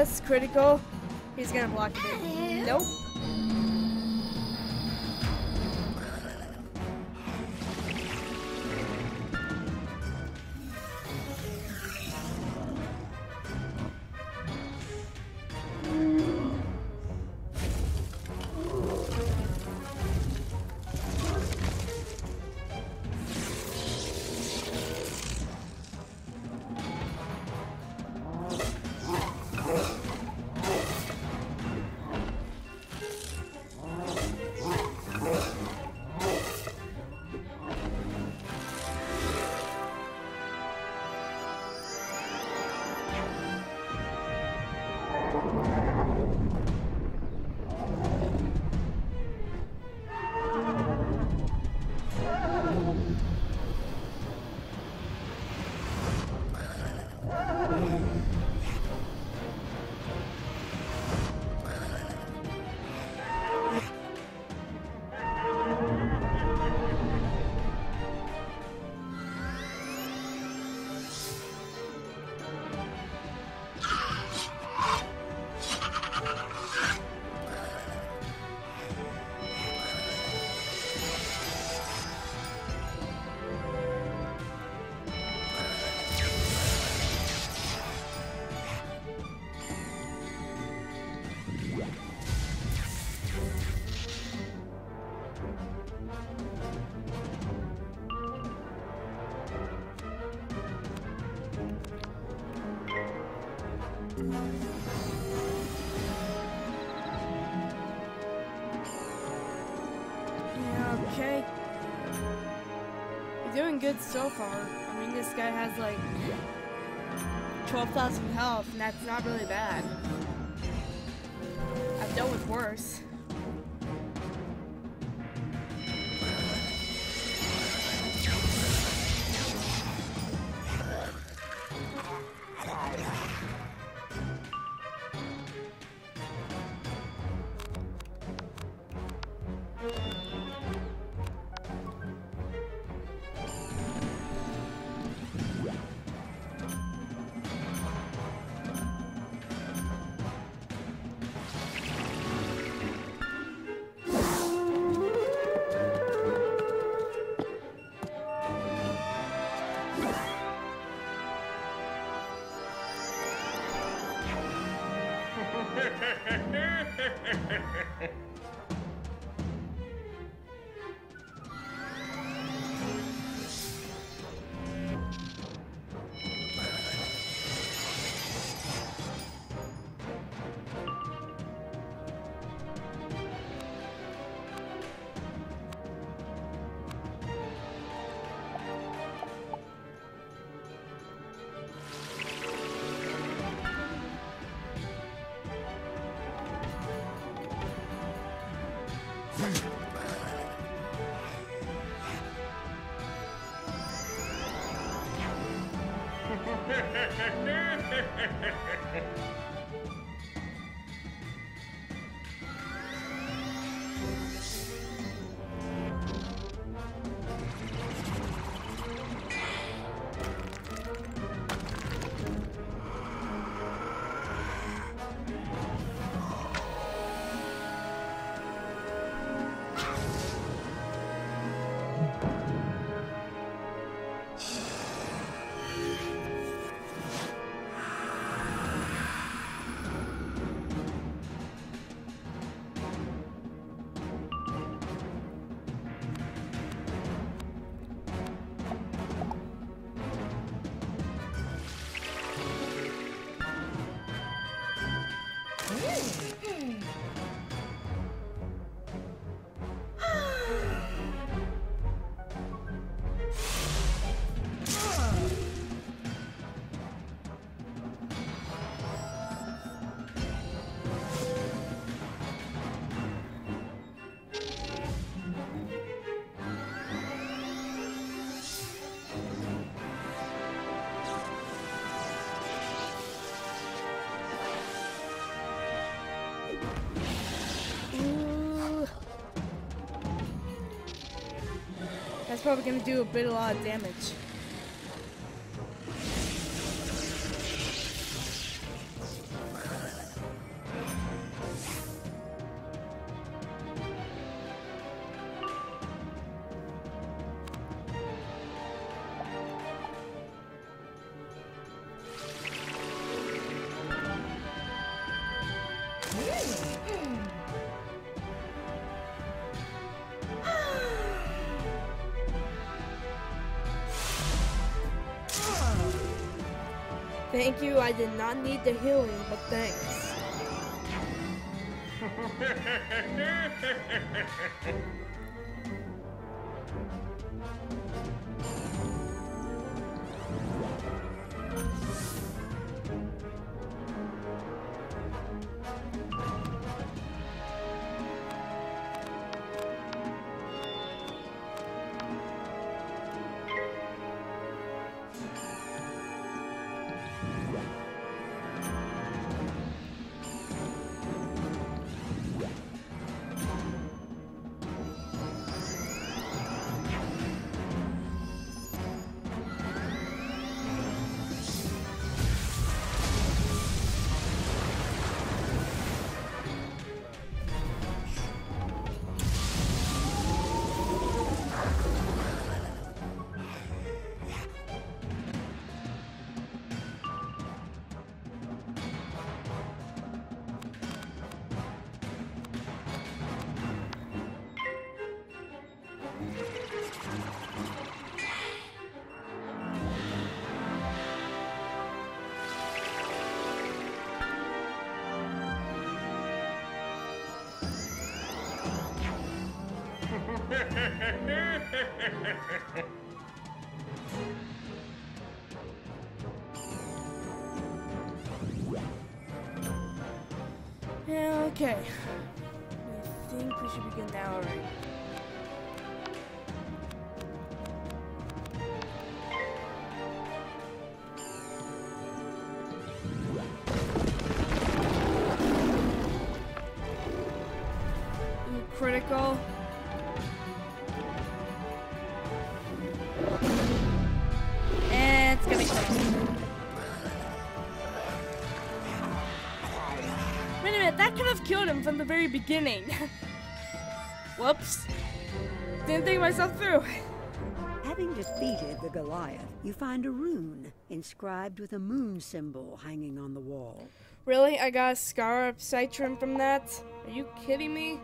Critical. He's gonna block it. Nope. Okay. You're doing good so far. I mean, this guy has like 12,000 health, and that's not really bad. I've dealt with worse. Hmm. Woo! That's probably gonna do a bit a lot of damage. Thank you, I did not need the healing, but thanks. Yeah, okay. I think we should begin now already. Critical. From the very beginning. Whoops. Didn't think myself through. Having defeated the Goliath, you find a rune inscribed with a moon symbol hanging on the wall. Really? I got a scar of Citron from that? Are you kidding me?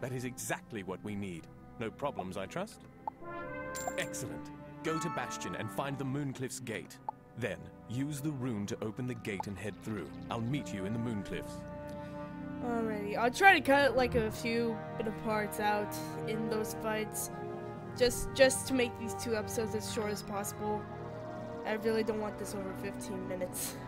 That is exactly what we need. No problems, I trust? Excellent. Go to Bastion and find the Mooncliffs gate. Then, use the rune to open the gate and head through. I'll meet you in the Mooncliffs. Alrighty, I'll try to cut like a few bit of parts out in those fights, just just to make these two episodes as short as possible. I really don't want this over 15 minutes.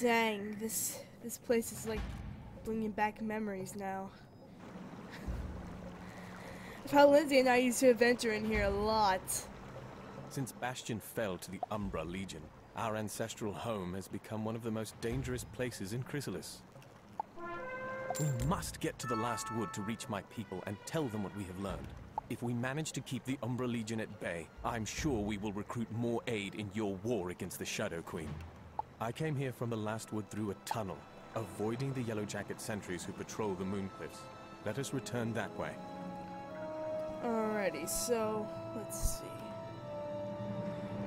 Dang, this this place is like bringing back memories now. how Lindsay and I used to adventure in here a lot. Since Bastion fell to the Umbra Legion, our ancestral home has become one of the most dangerous places in Khrysalis. We must get to the last wood to reach my people and tell them what we have learned. If we manage to keep the Umbra Legion at bay, I'm sure we will recruit more aid in your war against the Shadow Queen. I came here from the last wood through a tunnel, avoiding the Yellow Jacket sentries who patrol the Mooncliffs. Let us return that way. Alrighty, so let's see.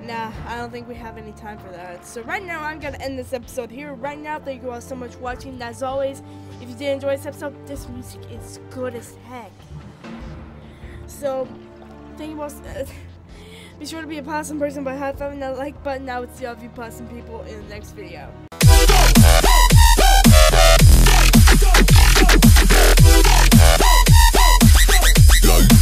Nah, I don't think we have any time for that. So right now, I'm gonna end this episode here. Right now, thank you all so much for watching. As always, if you did enjoy this episode, this music is good as heck. So, thank you all. Uh, be sure to be a possum person by high fiving that like button. I would see all of you possum people in the next video. Go, go, go,